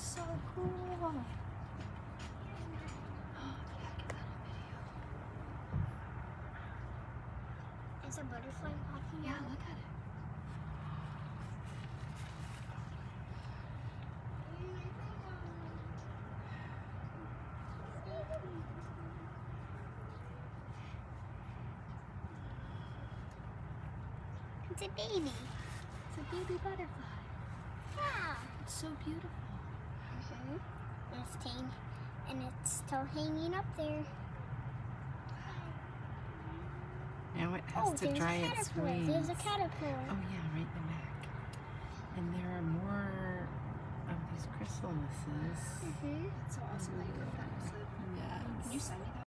That's so cool. yeah, on video. Is a butterfly popping Yeah, out? look at it. It's a baby. It's a baby butterfly. Yeah. It's so beautiful. Mm-hmm. And it's tang- and it's still hanging up there. Now it has oh, to dry a its caterpillar. wings. There's a caterpillar. Oh yeah, right in the back. And there are more of these chrysalises. Mm-hmm. It's so awesome that you could find us. Yes. Can you send me